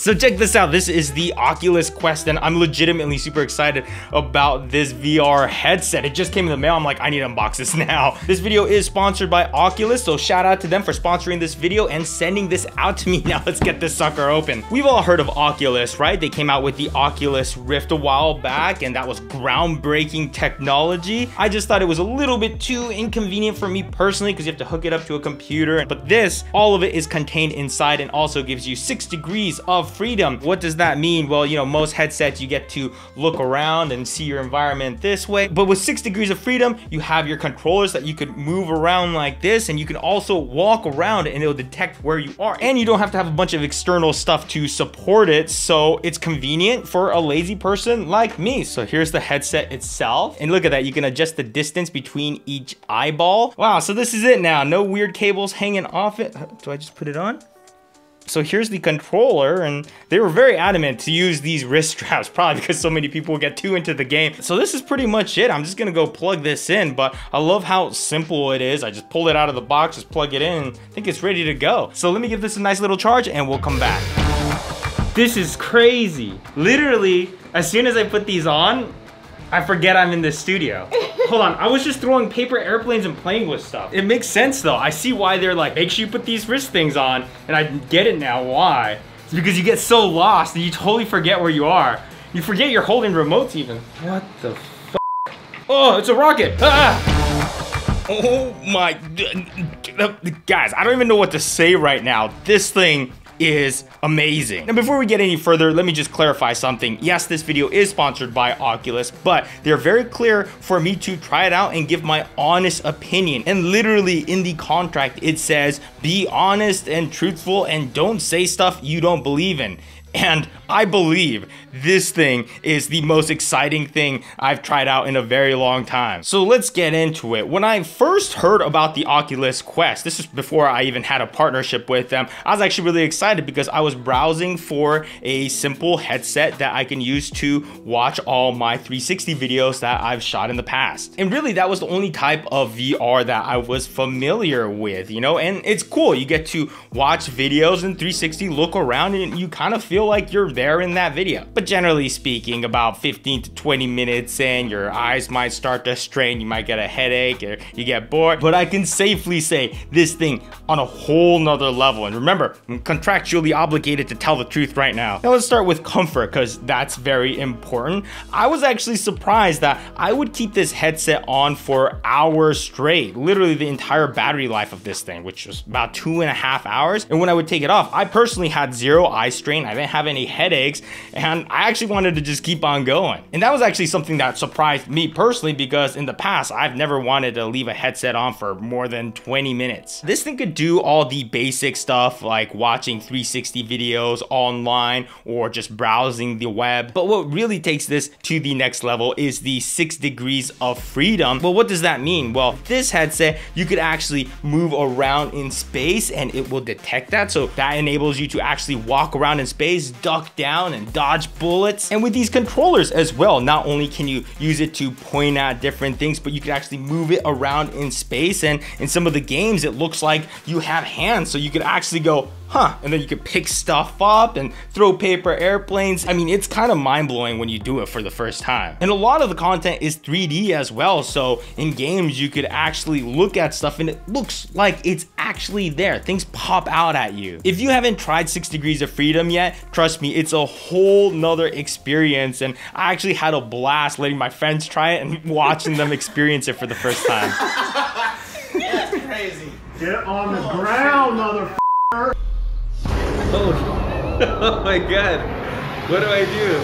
So check this out. This is the Oculus Quest and I'm legitimately super excited about this VR headset. It just came in the mail. I'm like, I need to unbox this now. This video is sponsored by Oculus, so shout out to them for sponsoring this video and sending this out to me. Now let's get this sucker open. We've all heard of Oculus, right? They came out with the Oculus Rift a while back and that was groundbreaking technology. I just thought it was a little bit too inconvenient for me personally because you have to hook it up to a computer. But this, all of it is contained inside and also gives you six degrees of freedom. What does that mean? Well, you know, most headsets you get to look around and see your environment this way. But with six degrees of freedom, you have your controllers that you could move around like this and you can also walk around and it'll detect where you are. And you don't have to have a bunch of external stuff to support it. So it's convenient for a lazy person like me. So here's the headset itself. And look at that, you can adjust the distance between each eyeball. Wow, so this is it now. No weird cables hanging off it. Uh, do I just put it on? So here's the controller, and they were very adamant to use these wrist straps, probably because so many people get too into the game. So this is pretty much it. I'm just gonna go plug this in, but I love how simple it is. I just pulled it out of the box, just plug it in, I think it's ready to go. So let me give this a nice little charge, and we'll come back. This is crazy. Literally, as soon as I put these on, I forget I'm in the studio. Hold on, I was just throwing paper airplanes and playing with stuff. It makes sense though. I see why they're like, make sure you put these wrist things on, and I get it now why. It's because you get so lost that you totally forget where you are. You forget you're holding remotes even. What the f Oh, it's a rocket! Ah! Oh my, guys, I don't even know what to say right now. This thing is amazing. Now, before we get any further, let me just clarify something. Yes, this video is sponsored by Oculus, but they're very clear for me to try it out and give my honest opinion. And literally in the contract, it says, be honest and truthful and don't say stuff you don't believe in. And I believe this thing is the most exciting thing I've tried out in a very long time. So let's get into it. When I first heard about the Oculus Quest, this is before I even had a partnership with them, I was actually really excited because I was browsing for a simple headset that I can use to watch all my 360 videos that I've shot in the past. And really that was the only type of VR that I was familiar with, you know, and it's cool. You get to watch videos in 360, look around and you kind of feel feel like you're there in that video. But generally speaking, about 15 to 20 minutes in, your eyes might start to strain, you might get a headache, or you get bored. But I can safely say this thing on a whole nother level. And remember, I'm contractually obligated to tell the truth right now. Now let's start with comfort, because that's very important. I was actually surprised that I would keep this headset on for hours straight, literally the entire battery life of this thing, which was about two and a half hours. And when I would take it off, I personally had zero eye strain. I didn't have any headaches, and I actually wanted to just keep on going. And that was actually something that surprised me personally because in the past, I've never wanted to leave a headset on for more than 20 minutes. This thing could do all the basic stuff like watching 360 videos online or just browsing the web. But what really takes this to the next level is the six degrees of freedom. Well, what does that mean? Well, this headset, you could actually move around in space and it will detect that. So that enables you to actually walk around in space duck down and dodge bullets. And with these controllers as well, not only can you use it to point at different things, but you can actually move it around in space. And in some of the games, it looks like you have hands, so you could actually go huh, and then you can pick stuff up and throw paper airplanes. I mean, it's kind of mind blowing when you do it for the first time. And a lot of the content is 3D as well. So in games, you could actually look at stuff and it looks like it's actually there. Things pop out at you. If you haven't tried Six Degrees of Freedom yet, trust me, it's a whole nother experience. And I actually had a blast letting my friends try it and watching them experience it for the first time. That's crazy. Get on the ground, motherfucker. Oh, oh my god. What do I do?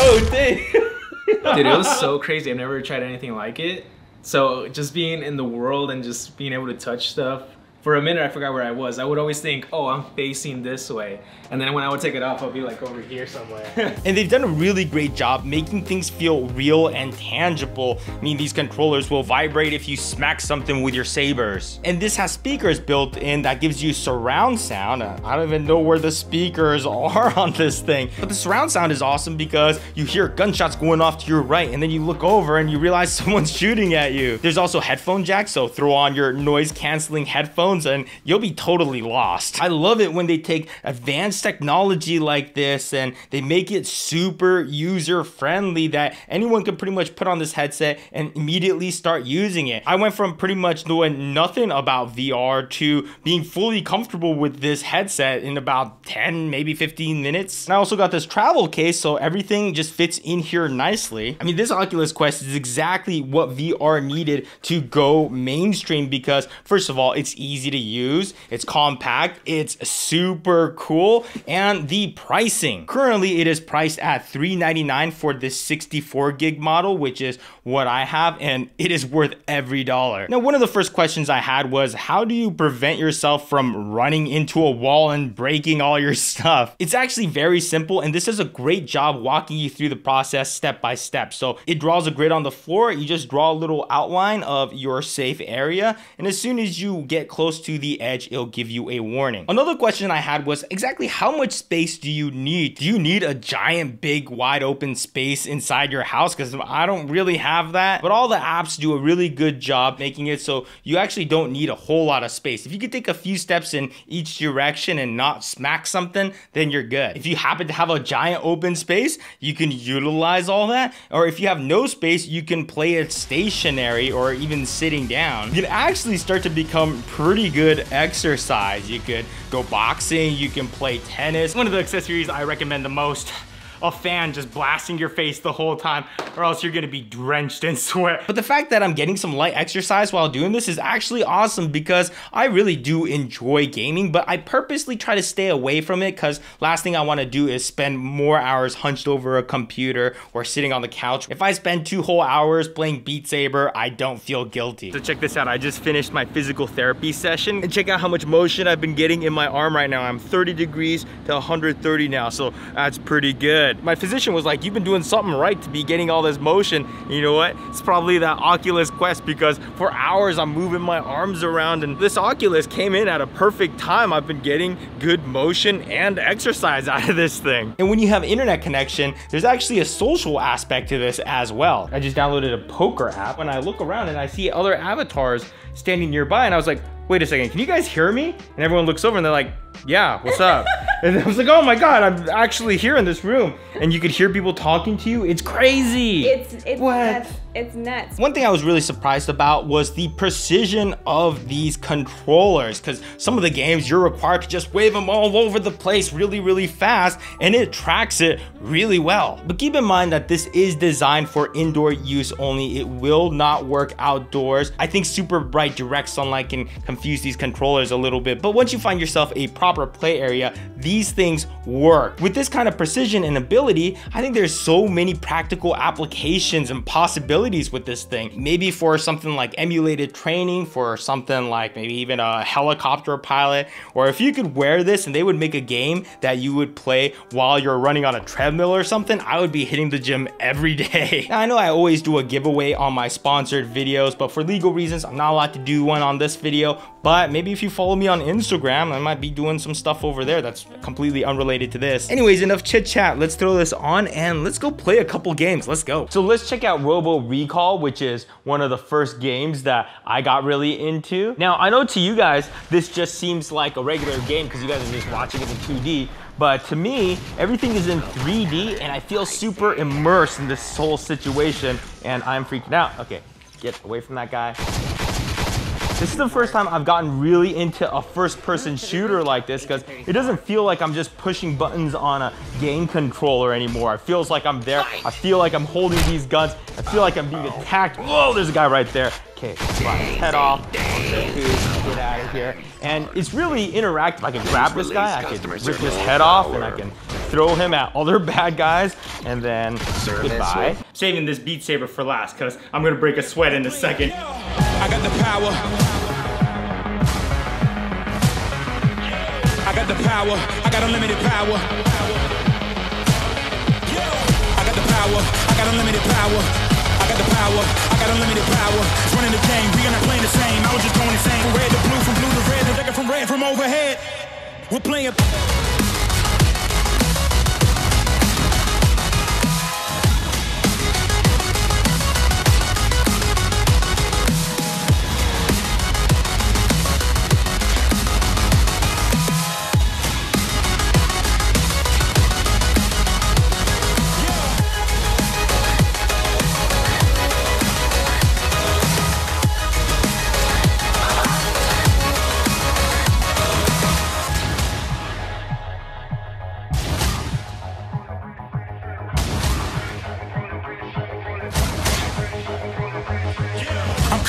Oh, dang. Dude, it was so crazy. I've never tried anything like it. So just being in the world and just being able to touch stuff for a minute I forgot where I was. I would always think, oh, I'm facing this way. And then when I would take it off, I'll be like over here somewhere. and they've done a really great job making things feel real and tangible. I mean, these controllers will vibrate if you smack something with your sabers. And this has speakers built in that gives you surround sound. I don't even know where the speakers are on this thing. But the surround sound is awesome because you hear gunshots going off to your right and then you look over and you realize someone's shooting at you. There's also headphone jack, so throw on your noise canceling headphones headphones and you'll be totally lost. I love it when they take advanced technology like this and they make it super user friendly that anyone can pretty much put on this headset and immediately start using it. I went from pretty much knowing nothing about VR to being fully comfortable with this headset in about 10, maybe 15 minutes. And I also got this travel case, so everything just fits in here nicely. I mean, this Oculus Quest is exactly what VR needed to go mainstream because, first of all, it's easy to use, it's compact, it's super cool, and the pricing. Currently, it is priced at $399 for this 64 gig model, which is what I have, and it is worth every dollar. Now, one of the first questions I had was how do you prevent yourself from running into a wall and breaking all your stuff? It's actually very simple, and this does a great job walking you through the process step by step. So it draws a grid on the floor, you just draw a little outline of your safe area, and as soon as you get close to the edge, it'll give you a warning. Another question I had was exactly how much space do you need? Do you need a giant, big, wide open space inside your house? Because I don't really have that, but all the apps do a really good job making it so you actually don't need a whole lot of space. If you could take a few steps in each direction and not smack something, then you're good. If you happen to have a giant open space, you can utilize all that. Or if you have no space, you can play it stationary or even sitting down. You can actually start to become pretty good exercise. You could go boxing, you can play tennis. One of the accessories I recommend the most a fan just blasting your face the whole time or else you're gonna be drenched in sweat. But the fact that I'm getting some light exercise while doing this is actually awesome because I really do enjoy gaming, but I purposely try to stay away from it because last thing I wanna do is spend more hours hunched over a computer or sitting on the couch. If I spend two whole hours playing Beat Saber, I don't feel guilty. So check this out, I just finished my physical therapy session and check out how much motion I've been getting in my arm right now. I'm 30 degrees to 130 now, so that's pretty good good. My physician was like, you've been doing something right to be getting all this motion. you know what? It's probably that Oculus Quest because for hours I'm moving my arms around and this Oculus came in at a perfect time. I've been getting good motion and exercise out of this thing. And when you have internet connection, there's actually a social aspect to this as well. I just downloaded a poker app and I look around and I see other avatars standing nearby and I was like, wait a second, can you guys hear me? And everyone looks over and they're like, yeah, what's up? and I was like, oh my God, I'm actually here in this room. And you could hear people talking to you. It's crazy. It's, it's what? Nuts. It's nuts. One thing I was really surprised about was the precision of these controllers because some of the games you're required to just wave them all over the place really, really fast and it tracks it really well. But keep in mind that this is designed for indoor use only. It will not work outdoors. I think super bright direct sunlight can confuse these controllers a little bit, but once you find yourself a proper play area, these things work. With this kind of precision and ability, I think there's so many practical applications and possibilities with this thing. Maybe for something like emulated training, for something like maybe even a helicopter pilot, or if you could wear this and they would make a game that you would play while you're running on a treadmill or something, I would be hitting the gym every day. Now, I know I always do a giveaway on my sponsored videos, but for legal reasons, I'm not allowed to do one on this video, but maybe if you follow me on Instagram, I might be doing some stuff over there that's completely unrelated to this. Anyways, enough chit chat. Let's throw this on and let's go play a couple games. Let's go. So let's check out Robo Recall, which is one of the first games that I got really into. Now, I know to you guys, this just seems like a regular game because you guys are just watching it in 2D. But to me, everything is in 3D and I feel super immersed in this whole situation and I'm freaking out. Okay, get away from that guy. This is the first time I've gotten really into a first person shooter like this because it doesn't feel like I'm just pushing buttons on a game controller anymore. It feels like I'm there. I feel like I'm holding these guns. I feel like I'm being attacked. Whoa, there's a guy right there. Okay, head off. Get out of here. And it's really interactive. I can grab this guy, I can rip his head off, and I can throw him at other bad guys, and then goodbye. Saving this Beat Saber for last, because I'm gonna break a sweat in a second. I got the power. Power. I got unlimited power. I got the power. I got unlimited power. I got the power. I got unlimited power. It's running the game. We are not playing the same. I was just going insane. From red to blue, from blue to red, the from red from overhead. We're playing.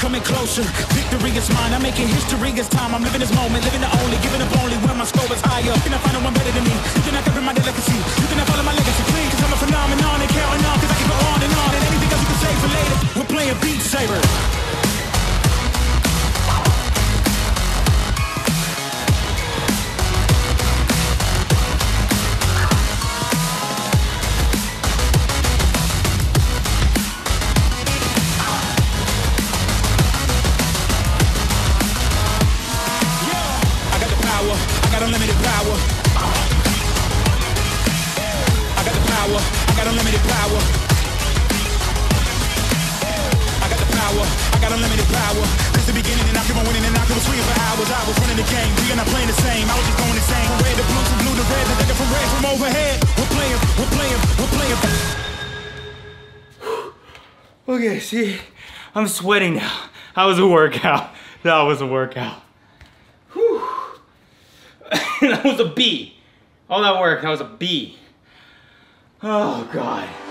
Coming closer. Victory is mine. I'm making history. It's time. I'm living this moment, living the only, giving up only when my score is higher. You cannot find no one better than me. You cannot copy my delicacy. You cannot follow my legacy clean, cause I'm a phenomenon and carrying on, cause I can go on and on. And anything else you can say for later. We're playing Beat Saber. Got unlimited power. I got the power, I got unlimited power. Since the beginning, and I keep on winning, and I keep on swinging for hours. I was running the game, we are not playing the same. I was just going insane. From red to blue, from blue to red, thinking from red from overhead. We're playing, we're playing, we're playing. Okay, see, I'm sweating now. That was a workout. That was a workout. Whew. that was a B. All that work, that was a B. Oh, God.